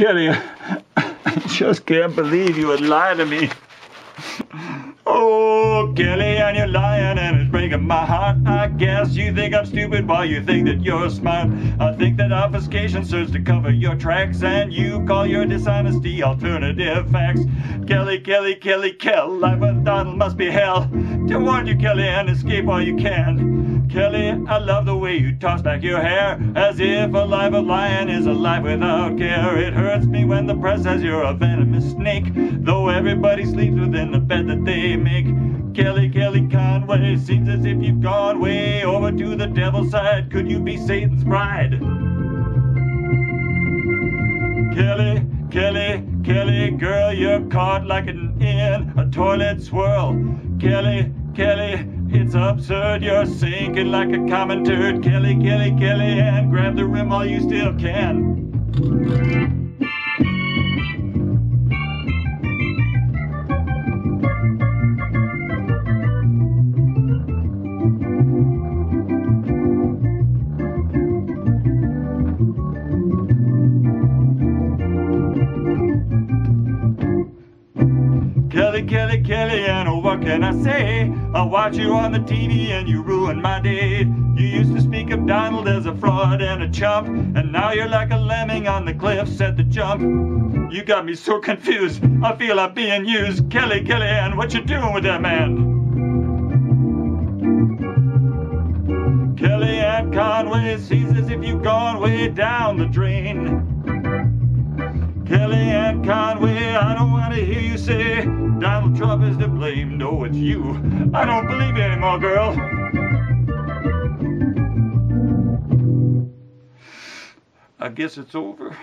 Kelly, I just can't believe you would lie to me. Oh, Kelly, and you're lying and it's breaking my heart. I guess you think I'm stupid while you think that you're smart. I think that obfuscation serves to cover your tracks and you call your dishonesty alternative facts. Kelly, Kelly, Kelly, Kell, life with Donald must be hell. To warn you, Kelly, and escape while you can. Kelly, I love the way you toss back your hair as if a life of lion is a life without care. It hurts me when the press says you're a venomous snake, though everybody sleeps within the bed that they make. Kelly, Kelly Conway, seems as if you've gone way over to the devil's side. Could you be Satan's bride? Kelly, Kelly, Kelly, girl, you're caught like an in a toilet swirl. Kelly, Kelly, it's absurd, you're sinking like a common turd. Kelly, Kelly, Kelly, and grab the rim while you still can. Kelly, Kelly, Kelly, and oh, what can I say? I watch you on the TV and you ruin my day. You used to speak of Donald as a fraud and a chump, and now you're like a lemming on the cliffs at the jump. You got me so confused, I feel I'm being used. Kelly, Kelly, and what you doing with that man? Kellyanne Conway seems as if you've gone way down the drain. Kellyanne Conway, I don't want to hear you say Donald Trump is to blame. No, it's you. I don't believe you anymore, girl. I guess it's over.